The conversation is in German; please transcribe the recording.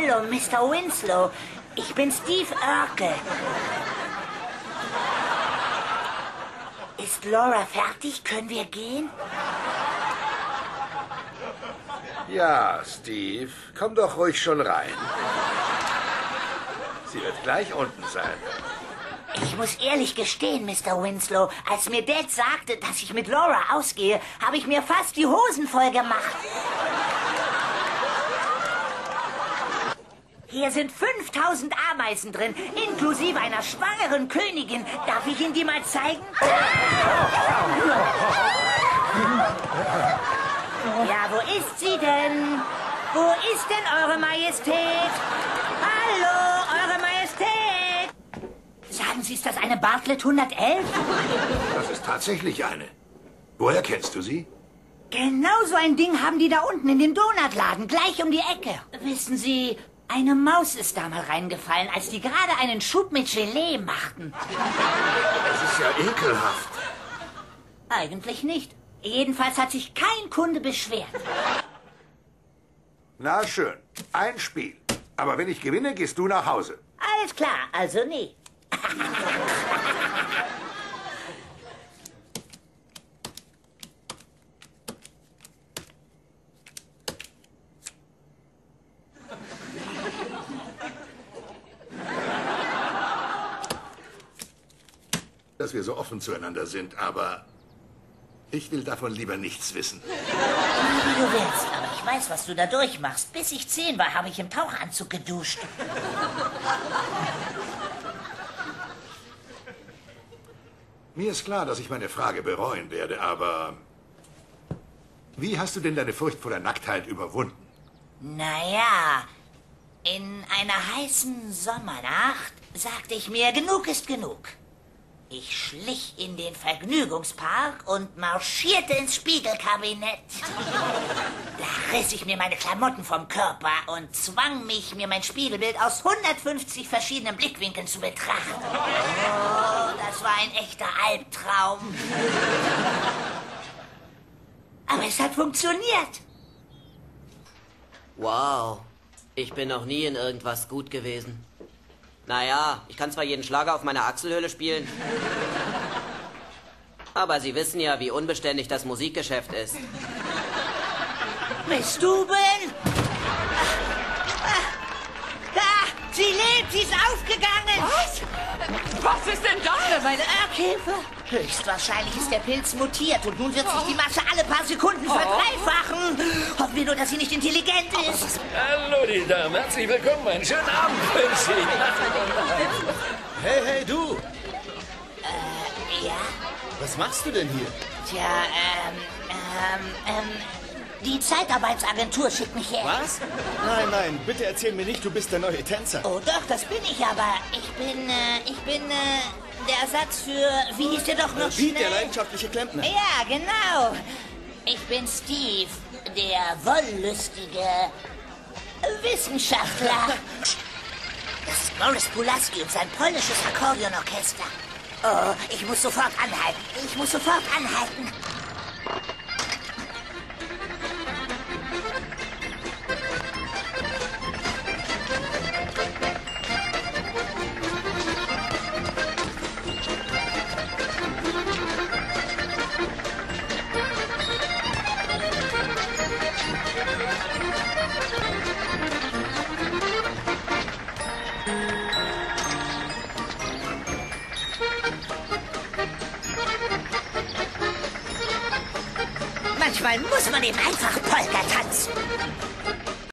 Hallo, Mr. Winslow. Ich bin Steve Urkel. Ist Laura fertig? Können wir gehen? Ja, Steve, komm doch ruhig schon rein. Sie wird gleich unten sein. Ich muss ehrlich gestehen, Mr. Winslow, als mir Dad sagte, dass ich mit Laura ausgehe, habe ich mir fast die Hosen voll gemacht. Hier sind 5000 Ameisen drin, inklusive einer schwangeren Königin. Darf ich Ihnen die mal zeigen? Ja, wo ist sie denn? Wo ist denn Eure Majestät? Hallo, Eure Majestät! Sagen Sie, ist das eine Bartlett 111? Das ist tatsächlich eine. Woher kennst du sie? Genau so ein Ding haben die da unten in dem Donutladen, gleich um die Ecke. Wissen Sie, eine Maus ist da mal reingefallen, als die gerade einen Schub mit Gelee machten. Es ist ja ekelhaft. Eigentlich nicht. Jedenfalls hat sich kein Kunde beschwert. Na schön, ein Spiel. Aber wenn ich gewinne, gehst du nach Hause. Alles klar, also nie. Dass wir so offen zueinander sind, aber ich will davon lieber nichts wissen. Wie du willst, aber ich weiß, was du da durchmachst. Bis ich zehn war, habe ich im Tauchanzug geduscht. Mir ist klar, dass ich meine Frage bereuen werde, aber wie hast du denn deine Furcht vor der Nacktheit überwunden? Naja, in einer heißen Sommernacht sagte ich mir, genug ist genug. Ich schlich in den Vergnügungspark und marschierte ins Spiegelkabinett. Da riss ich mir meine Klamotten vom Körper und zwang mich, mir mein Spiegelbild aus 150 verschiedenen Blickwinkeln zu betrachten. Oh, das war ein echter Albtraum. Aber es hat funktioniert. Wow, ich bin noch nie in irgendwas gut gewesen. Naja, ich kann zwar jeden Schlager auf meiner Achselhöhle spielen. Aber Sie wissen ja, wie unbeständig das Musikgeschäft ist. Miss Stuben! Da! Sie lebt! Sie ist aufgegangen! Was? Was ist denn das? Meine Erkhefe! Höchstwahrscheinlich ist der Pilz mutiert und nun wird sich die Masse alle paar Sekunden verdreifachen. Hoffen wir nur, dass sie nicht intelligent ist. Hallo, die Dame. Herzlich willkommen. Einen schönen Abend wünsche. Hey, hey, du! Ja? Was machst du denn hier? Tja, ähm, ähm, ähm, die Zeitarbeitsagentur schickt mich her. Was? Nein, nein, bitte erzähl mir nicht, du bist der neue Tänzer. Oh doch, das bin ich aber. Ich bin, äh, ich bin, äh, der Ersatz für, wie hieß der doch noch Wie der schnell? leidenschaftliche Klempner. Ja, genau. Ich bin Steve, der wollüstige Wissenschaftler. Das ist Morris Pulaski und sein polnisches Akkordeonorchester. Oh, ich muss sofort anhalten. Ich muss sofort anhalten. Manchmal muss man eben einfach Polka tanzen.